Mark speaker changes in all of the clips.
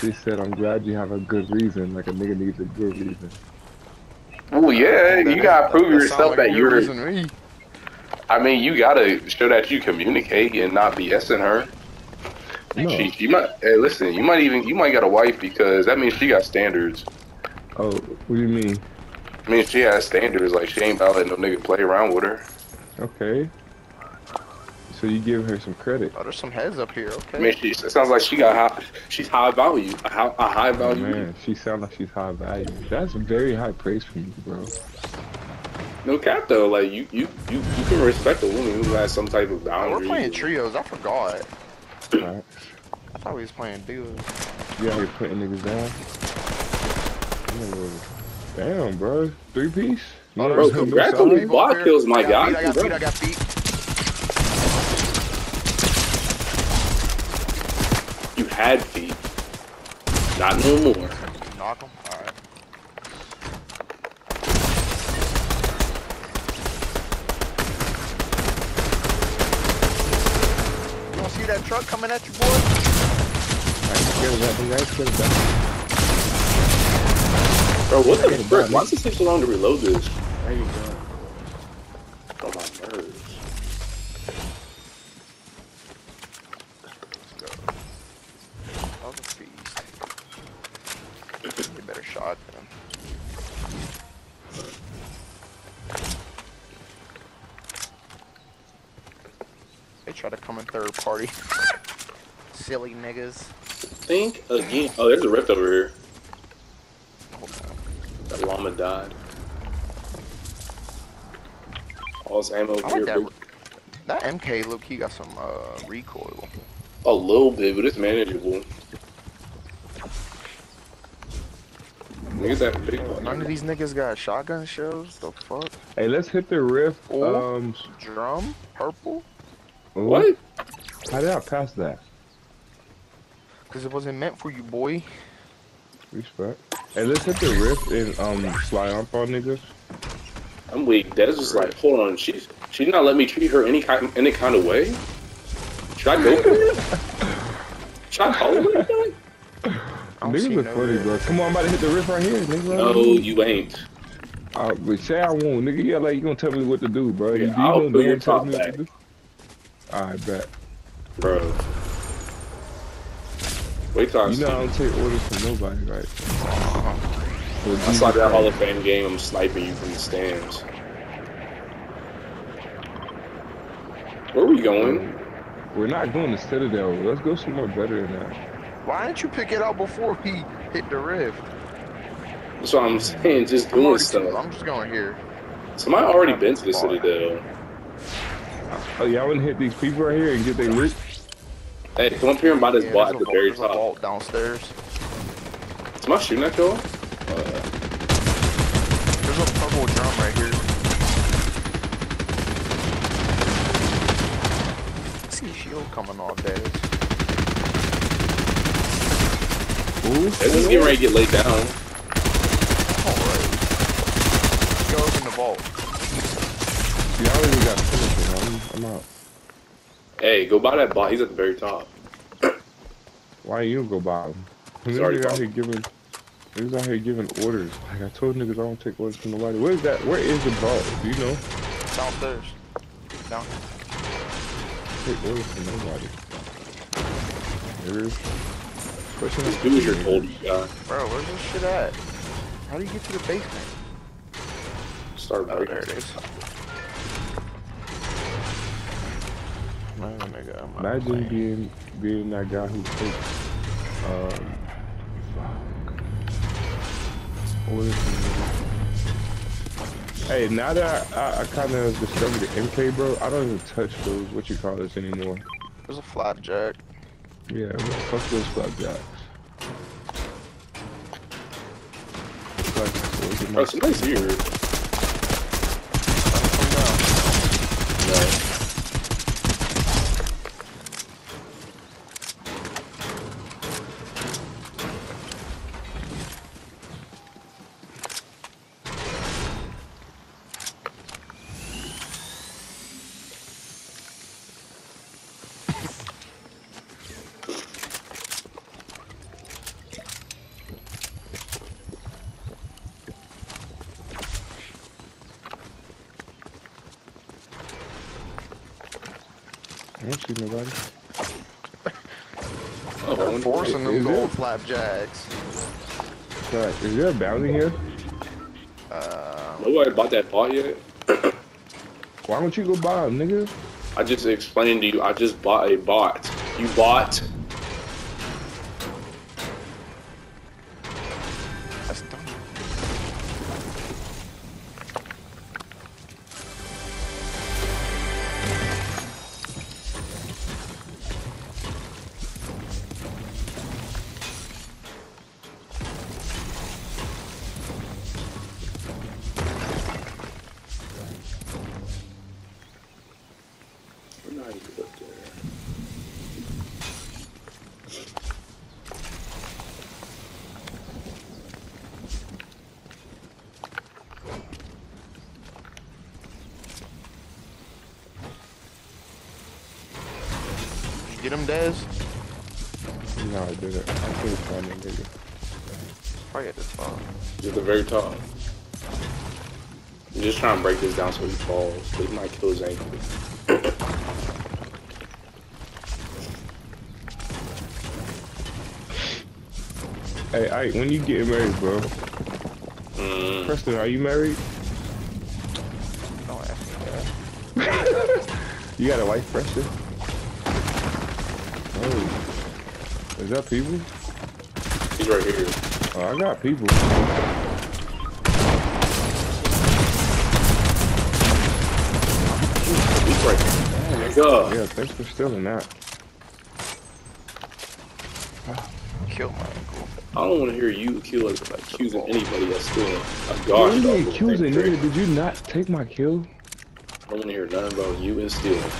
Speaker 1: She said, I'm glad you have a good reason. Like a nigga needs a good reason.
Speaker 2: Oh, yeah, you gotta prove
Speaker 3: That
Speaker 2: yourself that
Speaker 3: a
Speaker 2: you're.
Speaker 3: reason to me.
Speaker 2: I mean, you gotta show that you communicate and not BSing her.
Speaker 1: No.
Speaker 2: She, you might. Hey, listen, you might even you might got a wife because that means she got standards.
Speaker 1: Oh, what do you mean?
Speaker 2: I mean, she has standards. Like she ain't about to let no nigga play around with her.
Speaker 1: Okay. So you give her some credit.
Speaker 3: Oh, there's some heads up here.
Speaker 2: I
Speaker 3: Okay.
Speaker 2: mean, she, it sounds like she got high. She's high value. A high, a high
Speaker 1: Oh,
Speaker 2: value.
Speaker 1: man, she sounds like she's high value. That's very high praise from you, bro.
Speaker 2: No cap though. Like you, you, you, you can respect a woman who has some type of
Speaker 3: Oh,
Speaker 2: boundary.
Speaker 3: we're playing trios. I forgot.
Speaker 1: Alright.
Speaker 3: I thought we was playing duos.
Speaker 1: You out here putting niggas down? Damn, bro. Three piece?
Speaker 3: Oh,
Speaker 2: Bro,
Speaker 1: what
Speaker 2: congrats on these block kills, my
Speaker 3: I got
Speaker 2: guy.
Speaker 3: beat, I got beat. I got beat.
Speaker 2: You had feet. Not no more.
Speaker 3: Knock him. All right. You don't see that truck coming at you, boy?
Speaker 1: I ain't scared of that thing. I ain't scared of that.
Speaker 2: Bro, what the frick? Why does it take so long to reload this?
Speaker 1: There you go.
Speaker 2: Oh my nerves.
Speaker 3: Let's go. That was a feast. Get a better shot than They try to come in third party. Silly niggas.
Speaker 2: Think again. Oh, there's a rift over here. That llama died. All this ammo
Speaker 3: I
Speaker 2: here.
Speaker 3: like that. That MK look, he got some uh, recoil.
Speaker 2: A little bit, but it's manageable. Niggas that
Speaker 3: None of these niggas got shotgun shells. The fuck?
Speaker 1: Hey, let's hit the rift.
Speaker 3: Oh.
Speaker 1: Um,
Speaker 3: Drum? Purple?
Speaker 1: Ooh,
Speaker 2: What?
Speaker 1: How did I pass that?
Speaker 3: Because it wasn't meant for you, boy.
Speaker 1: Respect. Hey, let's hit the rift and um fly up on niggas.
Speaker 2: I'm weak. That's just like, hold on. She's she not let me treat her any kind any kind of way. Should I go for it? Should I call it like that?
Speaker 3: I don't see
Speaker 1: Niggas are
Speaker 3: no
Speaker 1: funny, bro. Come on, I'm about to hit the rift right here, nigga.
Speaker 2: No, you ain't.
Speaker 1: Uh, but say I won't, nigga. Yeah, like you gonna tell me what to do, bro.
Speaker 2: Yeah,
Speaker 1: you, you
Speaker 2: I'll
Speaker 1: gonna
Speaker 2: put your
Speaker 1: tell
Speaker 2: top
Speaker 1: me what
Speaker 2: back.
Speaker 1: to do? Alright, bet.
Speaker 2: Bro. Wait till I
Speaker 1: You know I don't take orders from nobody, right? Well,
Speaker 2: I
Speaker 1: Jesus
Speaker 2: saw that
Speaker 1: Christ.
Speaker 2: Hall of Fame game. I'm sniping you from the stands. Where are we going?
Speaker 1: We're not going to Citadel. Let's go somewhere better than that.
Speaker 3: Why didn't you pick it out before we hit the rift?
Speaker 2: That's what I'm saying. Just
Speaker 3: I'm,
Speaker 2: doing
Speaker 3: already
Speaker 2: stuff.
Speaker 3: I'm just going here.
Speaker 2: Somebody already been to the Citadel.
Speaker 1: Oh, y'all wanna hit these people right here and get their loot?
Speaker 2: Hey, come up here and buy this
Speaker 3: Yeah,
Speaker 2: bot at the very
Speaker 3: vault- there's a
Speaker 2: top.
Speaker 3: vault downstairs.
Speaker 2: Somebody shooting at uh, y'all?
Speaker 3: There's a purple drum right here. I see shield coming off there.
Speaker 1: Ooh,
Speaker 2: They're just getting ready to get laid down.
Speaker 3: Alright. Let's go open the vault.
Speaker 1: y'all already got finished. I'm, I'm out.
Speaker 2: Hey, go buy that bot. He's at the very top.
Speaker 1: Why you go buy them?
Speaker 2: Sorry,
Speaker 1: Niggas out here giving, niggas out here giving orders. Like I told niggas, I don't take orders from nobody. Where is that? Where is the vault? Do you know?
Speaker 3: Downstairs. Down.
Speaker 1: Take orders from nobody. Niggas. Especially
Speaker 2: Just do what you're guy.
Speaker 3: Bro, where's this shit at? How do you get to the basement?
Speaker 2: Start
Speaker 3: Oh,
Speaker 2: breaking.
Speaker 3: there it is. Man, nigga, I'm not
Speaker 1: Imagine
Speaker 3: playing.
Speaker 1: being being that guy who takes um fuck. Orders from niggas. Hey, now that I, I, I kind of discovered the MK, bro, I don't even touch those what you call this anymore.
Speaker 3: There's a flapjack.
Speaker 1: Yeah, bro, fuck those flapjacks. Like, those are my-
Speaker 2: Oh, somebody's here.
Speaker 3: Come down.
Speaker 2: No.
Speaker 1: don't see nobody.
Speaker 2: Oh,
Speaker 3: They're forcing them
Speaker 1: Is
Speaker 3: gold
Speaker 1: it?
Speaker 3: flapjacks.
Speaker 1: Right, is there a bounty here?
Speaker 3: Uh,
Speaker 2: Nobody bought that bot yet.
Speaker 1: Why don't you go buy them, nigga?
Speaker 2: I just explained to you. I just bought a bot. You bought.
Speaker 3: Get him, Des?
Speaker 1: No, I didn't. I couldn't find them, nigga.
Speaker 3: Probably at this phone.
Speaker 2: He's at the very top. I'm just trying to break this down so he falls. But he might kill his ankle.
Speaker 1: Hey, Ike, when you get married, bro?
Speaker 2: Mm.
Speaker 1: Preston, are you married?
Speaker 3: Don't ask me that.
Speaker 1: You got a wife, Preston? Oh. Is that people?
Speaker 2: He's right here.
Speaker 1: Oh, I got people.
Speaker 2: He's right here. Oh my god.
Speaker 1: Yeah, thanks for stealing that.
Speaker 3: Kill my uncle.
Speaker 2: I don't want to hear you kill accusing anybody of stealing a guard.
Speaker 1: What
Speaker 2: gosh
Speaker 1: are you
Speaker 2: dog.
Speaker 1: accusing, nigga? Did you not take my kill?
Speaker 2: I don't want to hear nothing about you and stealing.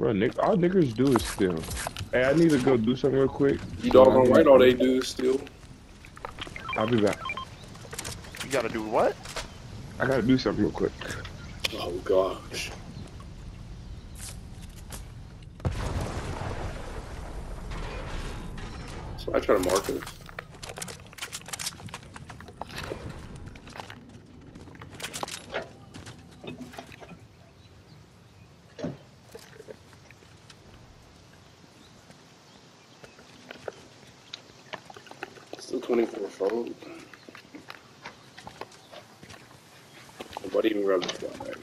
Speaker 1: Bro, Nick, all niggas do is steal. Hey, I need to go do something real quick.
Speaker 2: You doggone um, right, all they do is steal.
Speaker 1: I'll be back.
Speaker 3: You gotta do what?
Speaker 1: I gotta do something real quick.
Speaker 2: Oh gosh. So I try to mark it. Still 24 fold. Nobody even grabbed the flag.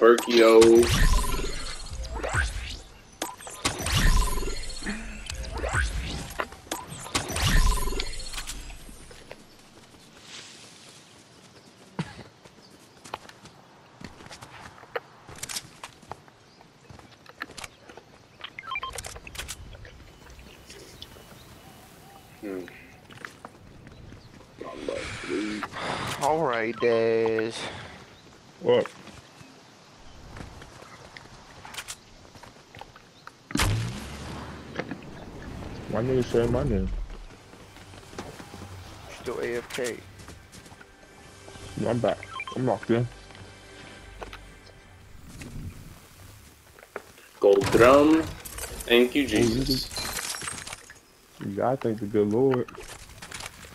Speaker 2: Perkio. Hmm. I'm about to leave.
Speaker 3: Alright, Des.
Speaker 1: What? My nigga said my name.
Speaker 3: Still AFK.
Speaker 1: I'm back. I'm locked in.
Speaker 2: Gold drum. Thank you, Jesus.
Speaker 1: You gotta thank the good Lord.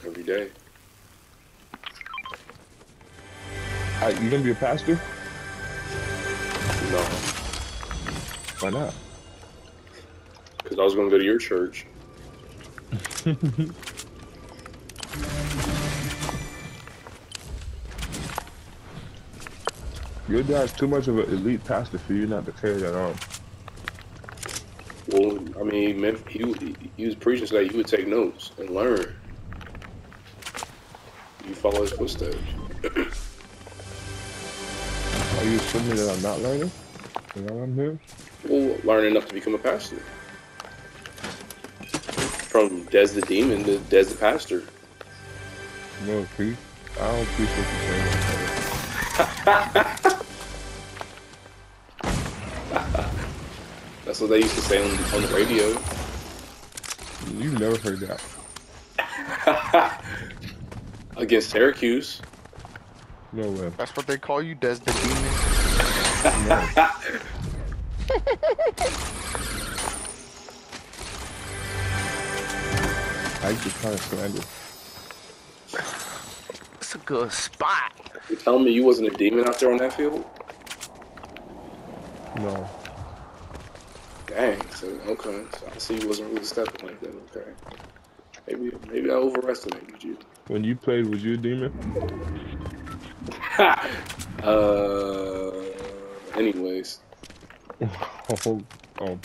Speaker 2: Every day.
Speaker 1: Alright, you gonna be a pastor?
Speaker 2: No.
Speaker 1: Why not?
Speaker 2: Because I was going to go to your church.
Speaker 1: Your dad's too much of an elite pastor for you not to carry that on.
Speaker 2: Well, I mean, man, he, he was preaching so that you would take notes and learn. You follow his footsteps.
Speaker 1: Are you assuming that I'm not learning? Is that why I'm here?
Speaker 2: Well, learn enough to become a pastor. From Des the Demon to Des the Pastor.
Speaker 1: No, Pete. I don't appreciate you saying that.
Speaker 2: That's That's what they used to say on, on the radio.
Speaker 1: You've never heard that.
Speaker 2: Against Syracuse.
Speaker 1: No way.
Speaker 3: That's what they call you, Des the Demon.
Speaker 1: I just kind of slander.
Speaker 3: It's a good spot.
Speaker 2: You telling me you wasn't a demon out there on that field?
Speaker 1: No.
Speaker 2: Dang. So okay. So I see you wasn't really stepping like that. Okay. Maybe maybe I overestimated you.
Speaker 1: When you played, was you a demon?
Speaker 2: uh. Anyways,
Speaker 1: oh, oh.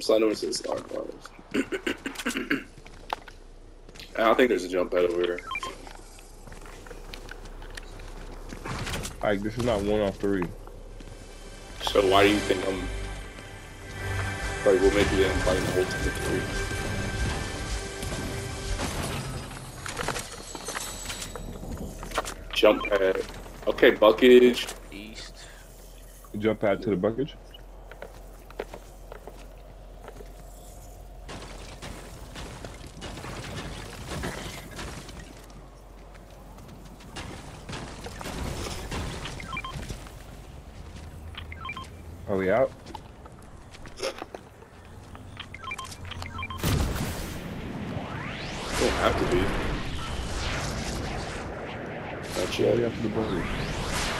Speaker 2: I'm sliding over to the star bars. I think there's a jump pad over here.
Speaker 1: Like, this is not one off three.
Speaker 2: So why do you think I'm? Like, well, maybe I'm fighting the whole team of three. Jump pad. Okay, buckage.
Speaker 3: East.
Speaker 1: Jump pad to the bucket. Are we out?
Speaker 2: Don't have to be. Not yet.
Speaker 1: have to the bucket.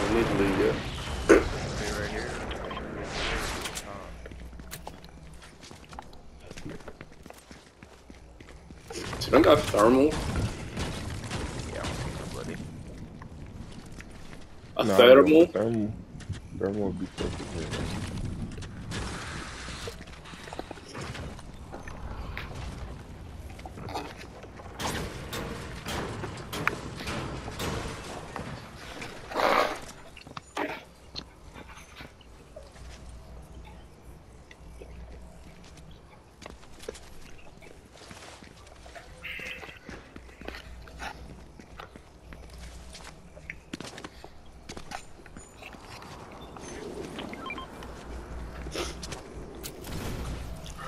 Speaker 2: I need to leave yet.
Speaker 3: Right here.
Speaker 2: Dude, I got thermal.
Speaker 3: Yeah, I'm gonna see somebody.
Speaker 2: A
Speaker 1: No,
Speaker 2: thermal.
Speaker 1: Thermal. Thermal would be perfect. here.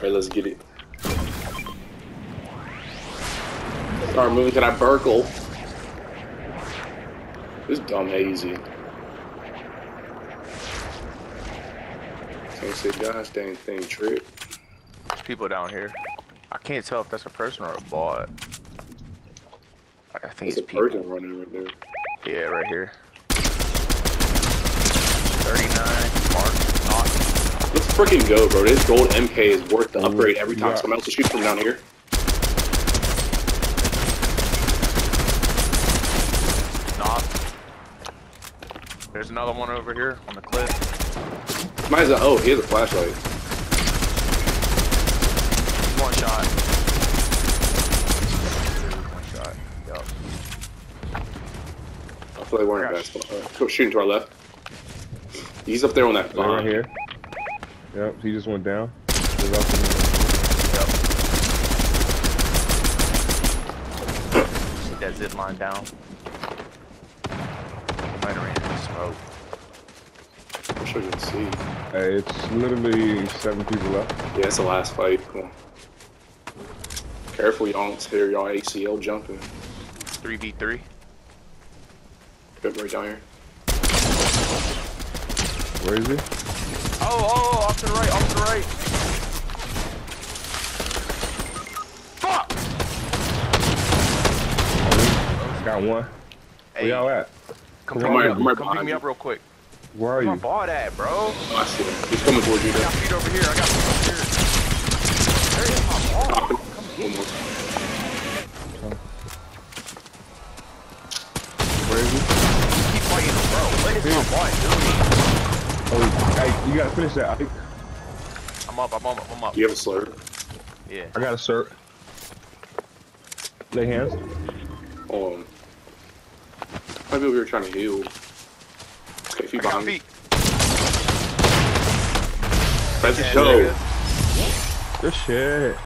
Speaker 2: Alright, let's get it. Start moving to that Burkle. This dumb hazy. Can't say gosh dang thing trip.
Speaker 3: There's people down here. I can't tell if that's a person or a bot. I think
Speaker 2: There's
Speaker 3: it's
Speaker 2: a
Speaker 3: people.
Speaker 2: person running right there.
Speaker 3: Yeah, right here. 39, mark.
Speaker 2: Let's freaking go, bro. This gold MK is worth the upgrade every time
Speaker 1: yeah.
Speaker 2: someone else shoots from down here.
Speaker 3: Not. There's another one over here on the cliff.
Speaker 2: Might as well. Oh, he has a flashlight.
Speaker 3: One shot. One shot. Yup.
Speaker 2: I feel like we're in a bad spot. Alright, go shooting to our left. He's up there on that
Speaker 1: Right, right here. Yep, he just went down. There's
Speaker 3: Yep. That zip line down? Might have ran into smoke.
Speaker 2: I'm sure you can see.
Speaker 1: Hey, it's literally seven people left.
Speaker 2: Yeah, it's the last fight. Come on. Careful, y'all don't hear y'all ACL jumping.
Speaker 3: 3v3.
Speaker 2: Good right down here.
Speaker 1: Where is he?
Speaker 3: Oh, oh, oh, off to the right, off to the right. Fuck!
Speaker 1: Got one.
Speaker 3: Hey,
Speaker 1: Where y'all at?
Speaker 3: come, pick me up.
Speaker 2: Right
Speaker 3: come pick me up real quick.
Speaker 1: Where are
Speaker 3: Where my
Speaker 1: you?
Speaker 3: bot at, bro?
Speaker 2: Oh, I see him. He's coming towards you.
Speaker 3: I got feet over here. I got feet over here. There is my ball.
Speaker 2: Him.
Speaker 3: Come
Speaker 2: One
Speaker 3: get
Speaker 2: more.
Speaker 1: Where is he?
Speaker 3: Keep fighting, bro. What is my bot doing?
Speaker 1: Oh, hey, you gotta finish that. I,
Speaker 3: I'm up. I'm up. I'm up.
Speaker 2: You have a slur?
Speaker 3: Yeah.
Speaker 1: I got a cert. Lay hands.
Speaker 2: Um, maybe we were trying to heal. Okay, if you
Speaker 3: I got
Speaker 2: behind me.
Speaker 3: feet.
Speaker 2: Let's
Speaker 3: Yeah,
Speaker 2: go.
Speaker 1: Good shit.